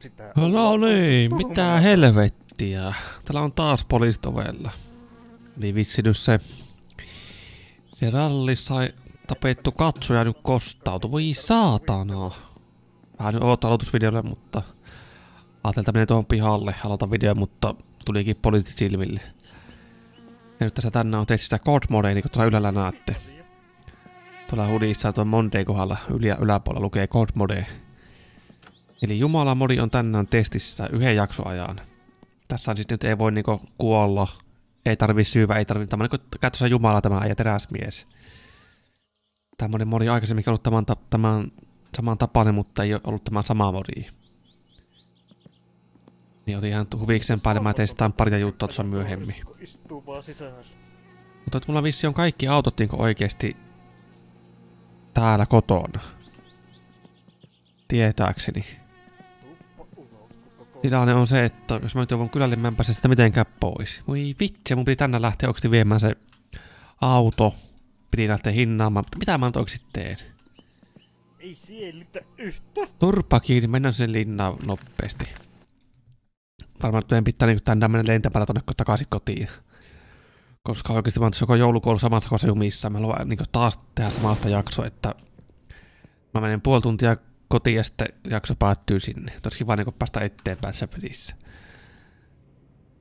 Sitä No niin, mitä helvettiä. Täällä on taas poliisit ovella. Eli vitsi nyt se... Se ralli sai tapettu katsoja nyt kostautu. Voi saatana. Vähän nyt oot aloitusvideolle, mutta... Ajattelin, että menee tuohon pihalle, aloitan video, mutta tulikin poliisit silmille. Ja nyt tässä tänään on testissä God Mode, niin kuin tuolla ylällä näette. Tuolla hudissa tuon Monday kohdalla yli yläpuolella lukee God Mode. Eli Jumala modi on tänään testissä yhden jaksoajan. Tässä siis nyt ei voi niinku kuolla, ei tarvi syyvä, ei tarvi tämä niinku käytössä Jumala tämä ja teräsmies. Tämmönen modi aikaisemmin ollut tämän, tämän saman tapainen, mutta ei ollut tämä sama modi. Niin otin ihan huvikseen päälle, mä testaan paria juttua tuossa myöhemmin. Mutta mulla vissi on kaikki autot niinku oikeesti täällä kotona. Tietääkseni. Tilanne on se, että jos mä nyt joudun kylälle, mä en pääse sitä mitenkään pois. Voi vitsi, mun piti tänne lähteä oikeasti viemään se auto. Piti lähteä hinnaamaan, mutta mitä mä nyt oikeasti teen? Ei sielitä yhtä. Turpa kiinni, mennään sen linnaan nopeasti. Varmaan nyt meidän pitää niin tänne mennä lentämällä tonne takaisin kotiin. Koska oikeasti mä oon joko samassa kohdassa jumissa. Mä haluan niin taas tehdä samasta jaksoa, että mä menen puoli tuntia kotiin ja sitten jakso päättyy sinne. Olisi kiva niin päästä eteenpäin tässä pelissä.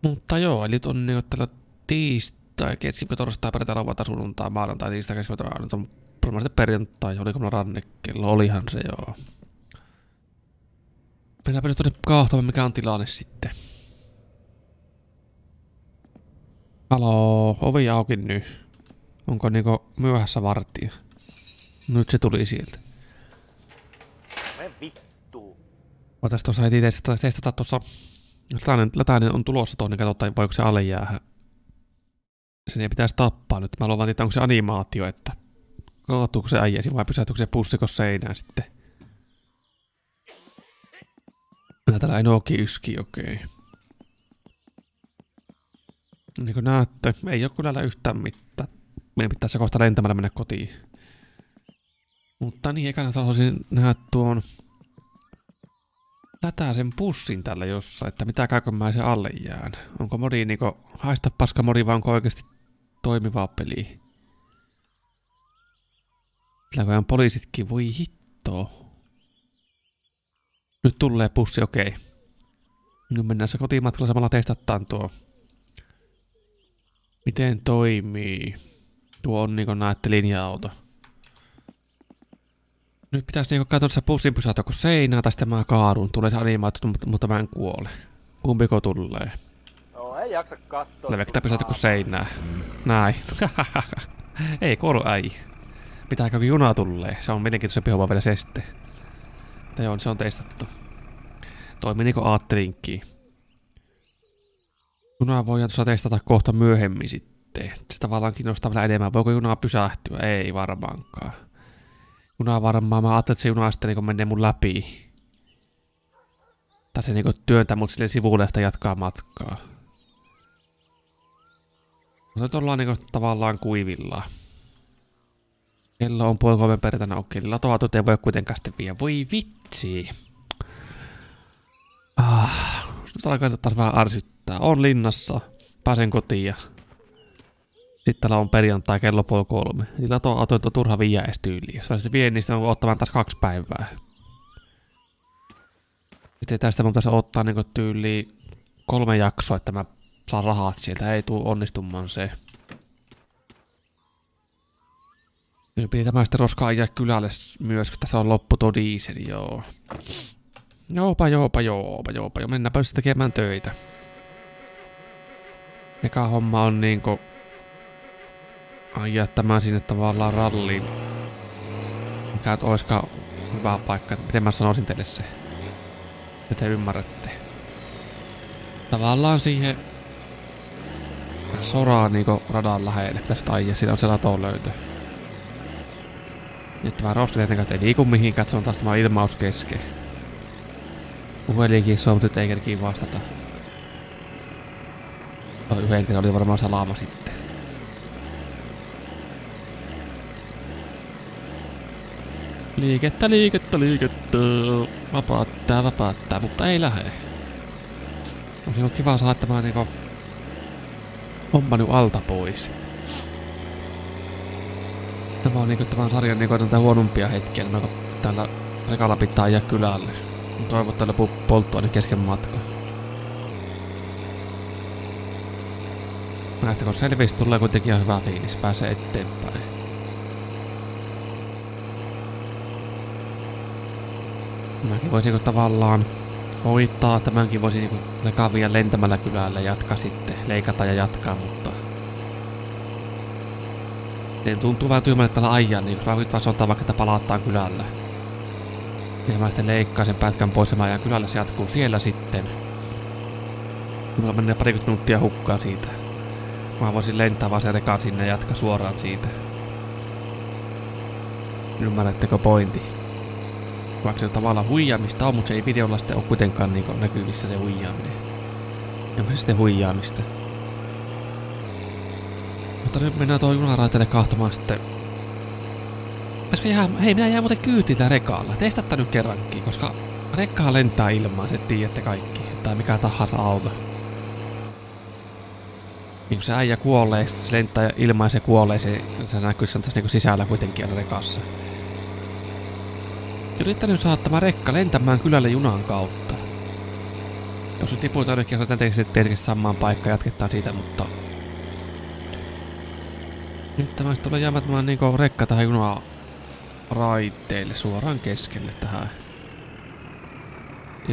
Mutta joo, eli on niin tällä tiistai, keskiviikko, torstai, perjantai, lauantai, sunnuntai, maanantai, tiistai, keskiviikko, nyt on varmaan perjantai, oliko mulla rannekello, olihan se joo. Mennäänpä nyt tuonne kahtomaan, mikä on tilanne sitten. Haloo, ovi auki nyt. Onko niinku myöhässä varttia? Nyt se tuli sieltä. Me vittuu. Voitais tuossa heti testata, testata tuossa... Lätäinen, lätäinen on tulossa tuonne, katsotaan voiko se alle jäädä. Sen ei pitäisi tappaa nyt. Mä luulen vaan, että onko se animaatio, että... Katsotuuko se äijäsi vai pysähtyykö se pussikos seinään sitten. Nää täällä ei Noki yski, okei. Okay. Niin kuin näette, ei ole kyllä yhtään mitään. Meidän pitää se kohta lentämällä mennä kotiin. Mutta niin, ekana haluaisin nähdä tuon lätää sen pussin tällä jossain, että mitä kaiken mä sen alle jään. Onko modi niinku haista paska modi vai onko oikeasti toimivaa peliä? Näköjään poliisitkin, voi hitto. Nyt tulee pussi, okei. Okay. Nyt mennään se kotimatkalla samalla testataan tuo. Miten toimii? Tuo on niinku näette linja-auto. Nyt pitäisi niinku katsoa se pussin pysäytä kun seinää tai sitten mä kaadun. Tulee se animaatio, mutta, mutta mä en kuole. Kumpiko tulee? Joo, ei jaksa katsoa. Levektää sun pysäytä naamaa. seinää. Näin. Ei kuolu äi. Pitääkö kun juna tulee? Se on mielenkiintoisempi homma vielä se sitten. Tai joo, se on testattu. Toimi niinku aattelinkin. Junaa voidaan tuossa testata kohta myöhemmin sitten. Se tavallaan kiinnostaa vielä enemmän. Voiko junaa pysähtyä? Ei varmaankaan. Junaa varmaan. Mä ajattelin, että se juna sitten niinku menee mun läpi. Tai se niinku työntää mut sille sivulle ja sitten jatkaa matkaa. Mutta nyt ollaan niinku tavallaan kuivilla. Kello on puoli kolmen perjantaina, okei, okay, latoautot ei voi kuitenkaan sitten vie. Voi vitsi. Ah, nyt alkaa taas vähän arsyttää. On linnassa, pääsen kotiin ja... Sitten täällä on perjantai kello puoli kolme. Eli latoautot on turha viiä edes tyyliin. Jos se vie, niin sitten ottamaan taas kaksi päivää. Sitten tästä mun pitäisi ottaa niinku tyyliin kolme jaksoa, että mä saan rahat sieltä. Ei tuu onnistumaan se. Nyt piti tämä sitten roskaa ajaa kylälle myös, kun tässä on loppu tuo diesel, joo. Joopa, joopa, joopa, joopa, jo mennäänpä sitten tekemään töitä. Eka homma on niinku ajaa tämä sinne tavallaan ralliin. Mikä nyt oiskaan hyvä paikka, miten mä sanoisin teille se. Että te ymmärrätte. Tavallaan siihen soraan niinku radan lähelle pitäisi ajaa, siinä on se laton löytö. Nyt tämä roska tietenkään ei liiku mihinkään, se on taas tämä ilmaus kesken. Puhelinkin soi, mutta nyt ei kerkiin vastata. No, yhden kerran oli varmaan salama sitten. Liikettä, liikettä, liikettä. Vapauttaa, vapauttaa, mutta ei lähde. Olisi ollut kiva saada tämä niinku homma nyt alta pois. Tämä on niinku tämän sarjan niinku näitä huonompia hetkiä, nämä kun täällä rekalla pitää ajaa kylälle. Toivon, lopu polttoaine kesken matka. Näistä kun selvisi, tulee kuitenkin ihan hyvä fiilis, pääsee eteenpäin. Mäkin voisin niinku tavallaan hoitaa, tämänkin voisin niinku lekavia lentämällä kylällä jatkaa sitten, leikata ja jatkaa, mutta... Ne tuntuu vähän tyhmälle tällä ajaa, niin kun vaan sanotaan vaikka, että palataan kylällä. Ja mä sitten leikkaan sen pätkän pois ja mä ajan kylällä, se jatkuu siellä sitten. Mulla menee parikymmentä minuuttia hukkaan siitä. Mä voisin lentää vaan sen rekan sinne ja jatkaa suoraan siitä. Ymmärrättekö pointti? Vaikka se tavallaan huijaamista on, mutta se ei videolla sitten ole kuitenkaan niinku näkyvissä se huijaaminen. Onko se sitten huijaamista? Mutta nyt mennään tuohon junaraiteelle kahtomaan sitten. Pitäisikö jää... Hei, minä jää muuten kyytiin tää rekalla. Testatta nyt kerrankin, koska rekkaa lentää ilmaan, se tiedätte kaikki. Tai mikä tahansa auto. Niin kun se äijä kuolee, se lentää ilmaan ja se kuolee, se, se näkyy sen tuossa niinku sisällä kuitenkin aina rekassa. Yrittänyt tämä rekka lentämään kylälle junan kautta. Jos nyt tiputaan nyt, jos tietenkin tietenkin samaan paikkaan jatketaan siitä, mutta... Nyt tämä tulee jäämään tämä niinku rekka tähän junaan raiteille suoraan keskelle tähän.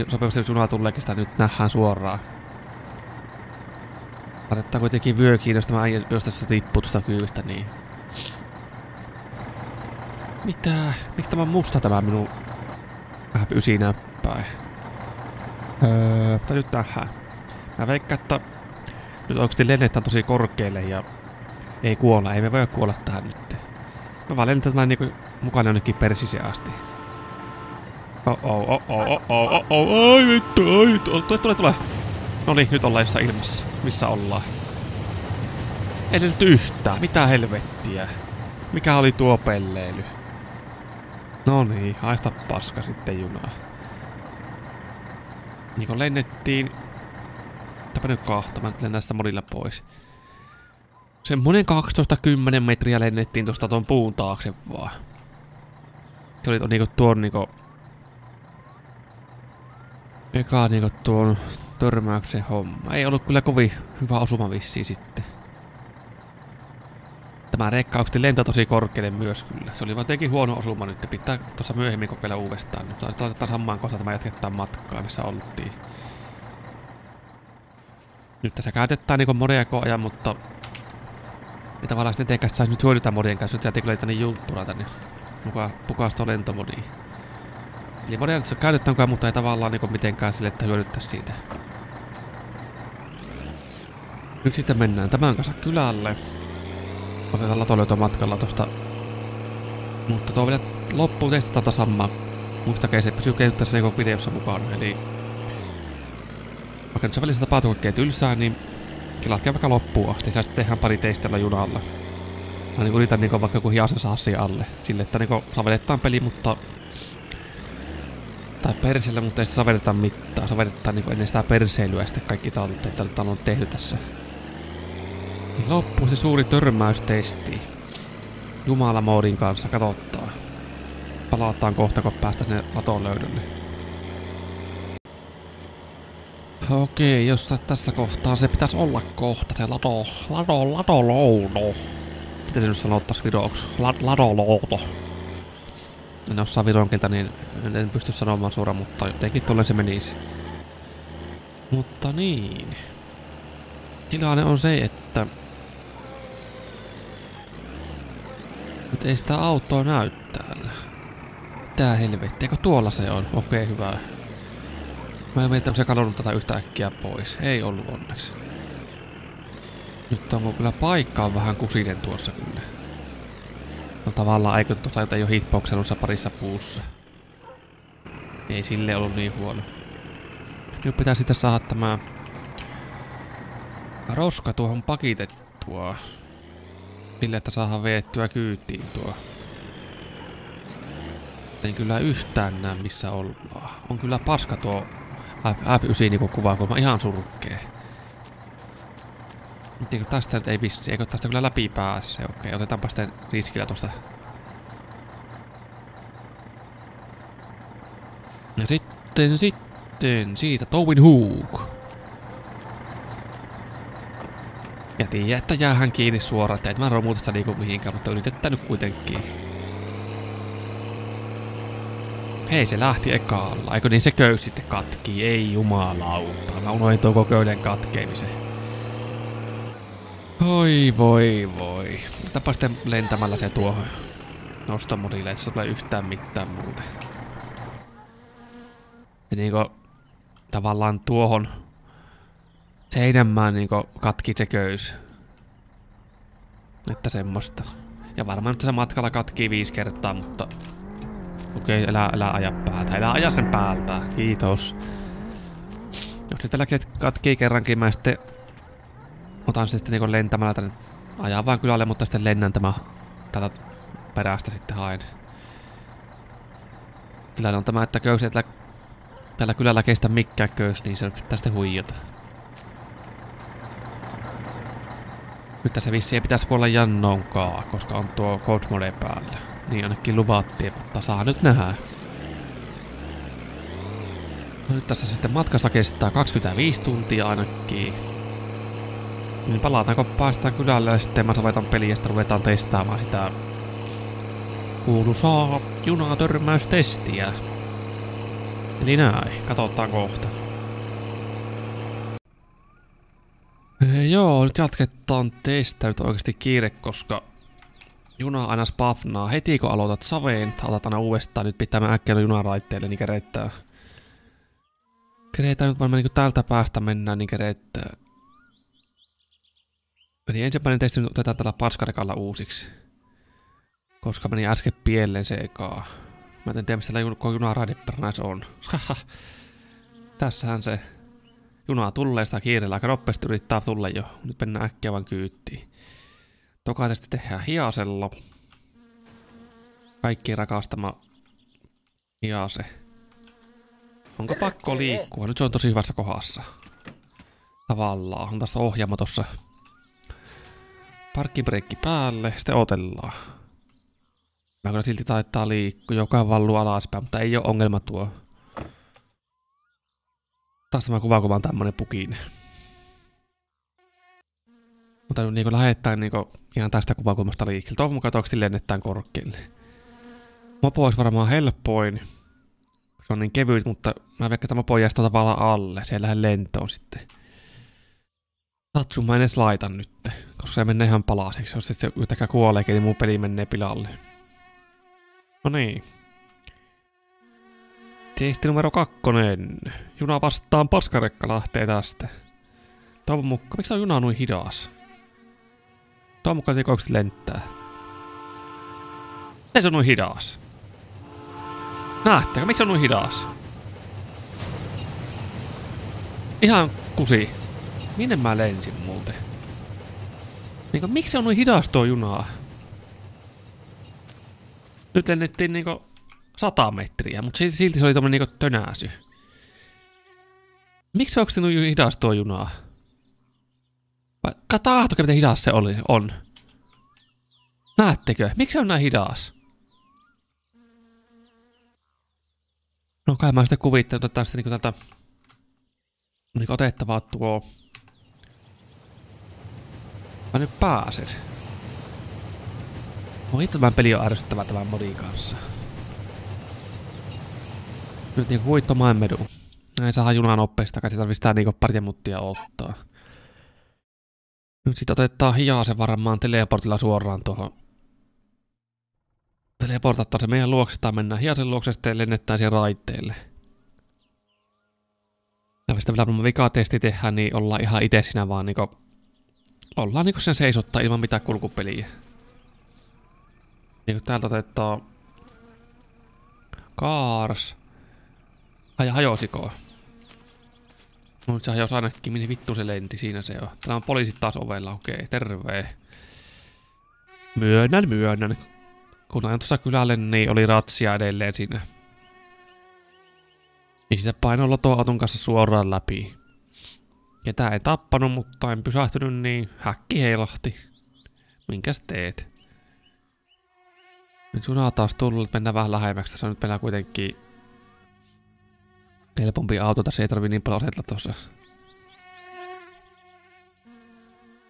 Sopivasti jos junaa tuleekin sitä nyt nähdään suoraan. Laitetaan kuitenkin vyö jos tämä äijä josta se tippuu tuosta kyyvistä, niin... Mitä? Miksi tämä on musta tämä minun F9-näppäin? Öö, mutta nyt tähän. Mä veikkaan, että nyt oikeesti lennetään tosi korkealle ja ei kuolla, ei me voi kuolla tähän nyt. Me vaan lennetään tämän niinku mukana jonnekin persiseen asti. Oh oh oh oh oh oh oh oh ai vittu, ai tule tule tule. No niin, nyt ollaan jossain ilmassa. Missä ollaan? Ei nyt yhtään, mitä helvettiä. Mikä oli tuo pelleily? No niin, haista paska sitten junaa. Niin kun lennettiin... Täpä nyt kahta, mä nyt lennän sitä modilla pois. Semmonen 12-10 metriä lennettiin tuosta tuon puun taakse vaan. Se oli niinku tuon niinku... Eka niinku tuon törmäyksen homma. Ei ollut kyllä kovin hyvä osuma vissiin sitten. Tämä rekka onko lentää tosi korkealle myös kyllä. Se oli vaan teki huono osuma nyt. Pitää tuossa myöhemmin kokeilla uudestaan. Nyt laitetaan samaan kohtaan tämä jatketaan matkaa, missä oltiin. Nyt tässä käytetään niinku modia ajan, mutta... Ei tavallaan sitten teikään saisi nyt hyödyntää modien kanssa. Nyt jätiin kyllä tänne julttura tänne. Mukaan pukaasta lentomodiin. Eli modia nyt käytetään mutta ei tavallaan niinku mitenkään sille, että hyödyttäisi siitä. Nyt sitten mennään tämän kanssa kylälle. Otetaan latolöytö matkalla tosta. Mutta tuo vielä loppuun testata samaa. Muistakaa se pysyy tässä niinku videossa mukaan. Eli vaikka nyt se välissä tapahtuu oikein tylsää, niin tilatkaa vaikka loppuun asti. Sä sitten tehdään pari teistellä junalla. Mä niin yritän niinku vaikka joku hiasen saa alle. Sille, että niinku sovelletaan peli, mutta... Tai persellä, mutta ei sitä sovelleta mitään. Sovelletaan niinku ennen sitä perseilyä sitten kaikki talteet, mitä on tehty tässä. Niin loppuu se suuri törmäystesti. Jumala-moodin kanssa, katottaa. Palataan kohta, kun päästä sinne laton löydölle. Okei, jos tässä kohtaa se pitäisi olla kohta, se lado, lado, lado, louno. Miten se nyt sanottaisi viroksi? Lado, louto. En osaa viron niin en pysty sanomaan suoraan, mutta jotenkin tuolle se menisi. Mutta niin. Tilanne on se, että Nyt ei sitä autoa näy täällä. Mitä helvettiä, kun tuolla se on? Okei, hyvä. Mä en miettinyt, se kadonnut tätä yhtä äkkiä pois. Ei ollut onneksi. Nyt on kyllä paikka on vähän kusinen tuossa kyllä. No tavallaan eikö tuossa jotain jo hitboxannut parissa puussa. Ei sille ollut niin huono. Nyt pitää sitten saada tämä roska tuohon pakitettua. Sille, että saadaan veettyä kyytiin tuo. En kyllä yhtään näe missä ollaan. On kyllä paska tuo F, F9 niinku kuvakulma ihan surkee. Niinku tästä nyt ei vissi, eikö tästä kyllä läpi pääse? Okei, otetaanpa sitten riskillä tuosta. Ja sitten, sitten, siitä Towin Hook. Ja tiedä, että jäähän kiinni suoraan, että et mä romuta sitä liiku mihinkään, mutta yritetään nyt kuitenkin. Hei, se lähti ekaalla. Eikö niin se köys sitten katki? Ei jumalauta. Mä unohdin tuon köyden katkeamisen. Oi voi voi. Otapa sitten lentämällä se tuohon nostamodille, että se tulee yhtään mitään muuten. Ja niinku tavallaan tuohon seinämään niinku katki se köys. Että semmoista. Ja varmaan se matkalla katkii viisi kertaa, mutta Okei, älä, älä aja päältä. Älä aja sen päältä. Kiitos. Jos se tällä katkii kerrankin, mä sitten otan se sitten niinku lentämällä tänne. Ajaa vaan kylälle, mutta sitten lennän tämä tätä perästä sitten haen. Tilanne on tämä, että köysi tällä, tällä kylällä kestä mikään köys, niin se pitää sitten huijata. Nyt tässä vissiin pitäisi kuolla Jannonkaa, koska on tuo Code Mode päällä. Niin ainakin luvattiin, mutta saa nyt nähdä. No nyt tässä sitten matkassa kestää 25 tuntia ainakin. Niin palataanko päästään kylälle ja sitten mä sovitan peliä ja sitten ruvetaan testaamaan sitä kuuluisaa junatörmäystestiä. Eli näin, katsotaan kohta. Joo, nyt jatketaan teistä nyt oikeasti kiire, koska juna aina spafnaa. Heti kun aloitat saveen, otat aina uudestaan. Nyt pitää mennä äkkiä junaraitteille, niin kereittää. Kereittää nyt varmaan niin täältä päästä mennään, niin kereittää. Eli ensimmäinen testi nyt otetaan tällä paskarekalla uusiksi. Koska meni äsken pieleen se ekaa. Mä en tiedä, missä tällä junaraidepernais on. Tässähän se Juna tulee sitä kiireellä, aika nopeasti yrittää tulla jo. Nyt mennään äkkiä vaan kyyttiin. Tokaisesti tehdään hiasello. Kaikki rakastama hiase. Onko pakko liikkua? Nyt se on tosi hyvässä kohdassa. Tavallaan. On tässä ohjaamo tossa. Parkkibreikki päälle, sitten otellaan. Mä kyllä silti taittaa liikkua, joka valluu alaspäin, mutta ei ole ongelma tuo. Taas tämä kuva, kun tämmönen pukine. Mutta nyt niinku lähettää niinku ihan tästä kuvakulmasta liikkeelle. Toivon mukaan toivottavasti lennetään korkealle. Mopo olisi varmaan helpoin. Se on niin kevyt, mutta mä veikkaan, että mopo jäisi tavallaan alle. Se ei lentoon sitten. Tatsun mä en edes laita nyt, koska se menee ihan palasiksi. Jos se yhtäkään kuoleekin, niin muu peli menee pilalle. No niin. Testi numero kakkonen. Juna vastaan paskarekka lähtee tästä. Toivon mukaan. Miksi on juna noin hidas? Toivon mukaan se lentää. Miten se on noin hidas? Näettekö? Miksi on noin hidas? Ihan kusi. Minne mä lensin muuten? Niinku, miksi se on noin hidas tuo junaa? Nyt lennettiin niinku 100 metriä, mutta silti se oli tommonen niinku tönäsy. Miksi onko se noin hidas tuo junaa? Vai tahtokaa miten hidas se oli, on. Näettekö? Miksi on näin hidas? No kai mä sitten kuvittelin, että sitten niinku tältä niinku otettavaa tuo... Mä nyt pääsen. Moi itse tämän peli on ärsyttävä tämän modin kanssa. Nyt niinku huitto medu. Näin saa junan nopeasti takaisin, tarvitsee niinku pari muttia ottaa. Nyt sit otetaan se varmaan teleportilla suoraan tuohon. Teleportattaa se meidän luokse tai mennään hiasen luokse sitten lennetään siihen raiteille. Ja sitten vielä vikatesti tehdään, niin ollaan ihan itse siinä vaan niinku... Ollaan niinku sen seisottaa ilman mitään kulkupeliä. Niinku täältä otetaan... Cars. Ai hajosiko? Nyt se hajosi ainakin, minne vittu se lenti, siinä se on. Täällä on poliisit taas ovella, okei, okay, terve. Myönnän, myönnän. kun ajan tuossa kylälle, niin oli ratsia edelleen siinä. Niin sitä painoi lotoauton kanssa suoraan läpi. Ketä ei tappanut, mutta en pysähtynyt, niin häkki heilahti. Minkäs teet? Nyt junaa taas tullut, mennään vähän lähemmäksi. Tässä on nyt meillä kuitenkin helpompi auto, tässä ei tarvi niin paljon asetella tuossa.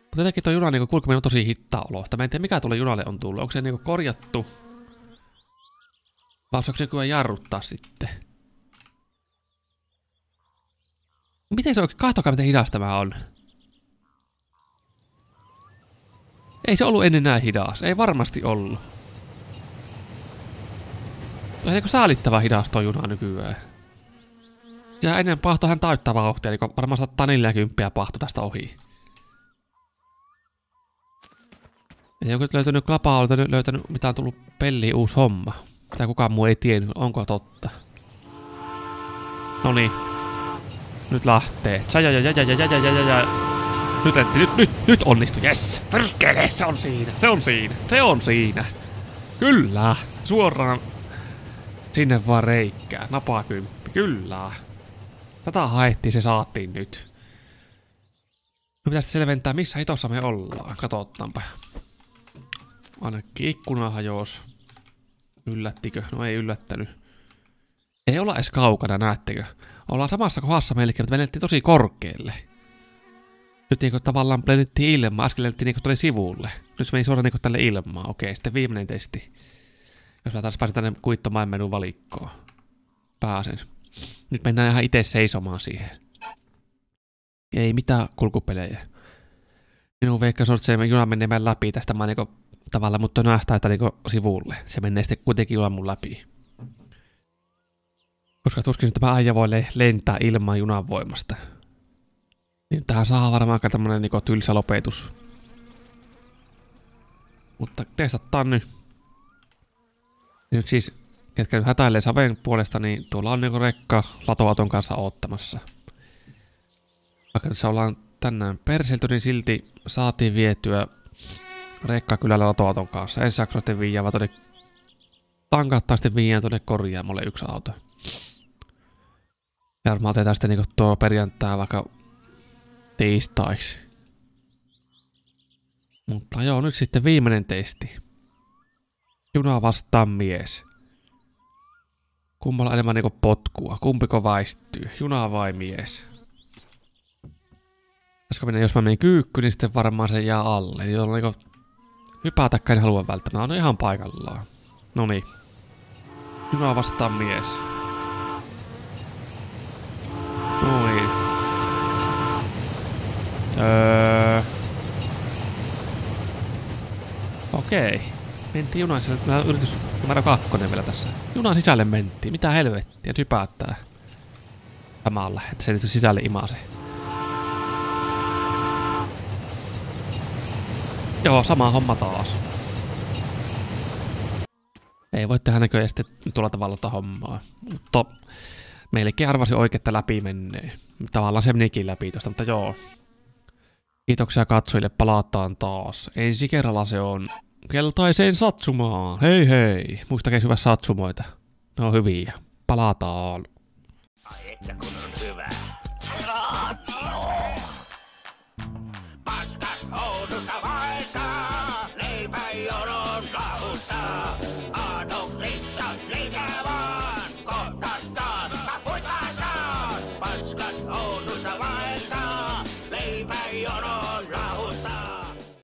Mutta jotenkin tuo juna niinku kulkeminen on tosi hittaa olosta. Mä en tiedä mikä tuolle junalle on tullut. Onko se niinku korjattu? Vai onko se kyllä jarruttaa sitten? Miten se oikein? Kahtokaa miten hidas tämä on. Ei se ollut ennen näin hidas. Ei varmasti ollut. Tuo on niinku säälittävä hidas tuo juna nykyään. Ja ennen pahto hän täyttää vauhtia, eli varmaan 140 pahto tästä ohi. Ei onko löytynyt klapaa, on löytänyt, löytänyt mitä on tullut pelli uusi homma. Mitä kukaan muu ei tiennyt, onko totta. Noniin. Nyt lähtee. Ja, ja, ja, ja, ja, ja, ja, ja. Nyt entti, nyt, nyt, nyt onnistu, jes! Perkele, se on siinä, se on siinä, se on siinä. Kyllä, suoraan sinne vaan reikkää, napakymppi, kyllä. Tätä haettiin, se saatiin nyt. Me pitäisi selventää, missä hitossa me ollaan. Katsotaanpa. Ainakin ikkuna hajos. Yllättikö? No ei yllättänyt. Ei olla edes kaukana, näettekö? Ollaan samassa kohdassa melkein, mutta menettiin tosi korkealle. Nyt niinku tavallaan blendittiin ilmaa, äsken lennettiin niinku tuonne sivulle. Nyt se meni suoraan niinku tälle ilmaan. Okei, sitten viimeinen testi. Jos mä taas pääsen tänne kuittomaan menun valikkoon. Pääsen. Nyt mennään ihan itse seisomaan siihen. Ei mitään kulkupelejä. Minun veikkaus on, että se juna menee läpi tästä mä niinku tavallaan, mutta näistä että niinku sivulle. Se menee sitten kuitenkin junan mun läpi. Koska tuskin tämä äijä voi lentää ilman junan voimasta. Niin tähän saa varmaan aika tämmönen niinku tylsä lopetus. Mutta testataan nyt. Nyt siis, ketkä nyt hätäilee Saven puolesta, niin tuolla on niinku rekka latoaton kanssa oottamassa. Vaikka tässä ollaan tänään perselty, niin silti saatiin vietyä rekka kylällä latoaton kanssa. Ensi jakso sitten viiää vaan tonne tankattaa sitten viiää tonne korjaamolle yksi auto. Ja varmaan otetaan sitten niinku tuo perjantai vaikka tiistaiksi. Mutta joo, nyt sitten viimeinen testi. Juna vastaan mies. Kummalla enemmän niinku potkua? Kumpiko väistyy? Juna vai mies? Koska minä, jos mä menen kyykky, niin sitten varmaan se jää alle. Niin on niinku hypätäkään en halua välttämättä. On ihan paikallaan. No niin. Juna vastaan mies. Noin. Öö... Okei. Mentiin junan sisälle. On yritys numero kakkonen vielä tässä. Junan sisälle mentiin. Mitä helvettiä. Nyt hypättää. Samalla, että se sisälle imase. Joo, sama homma taas. Ei voi tehdä näköjään sitten tuolla tavalla tota hommaa. Mutta melkein arvasi oikein, että läpi menee. Tavallaan se menikin läpi tosta, mutta joo. Kiitoksia katsojille, palataan taas. Ensi kerralla se on keltaiseen satsumaan. Hei hei, muistakaa syvä satsumoita. Ne on hyviä. Palataan. Ai että kun on hyvä.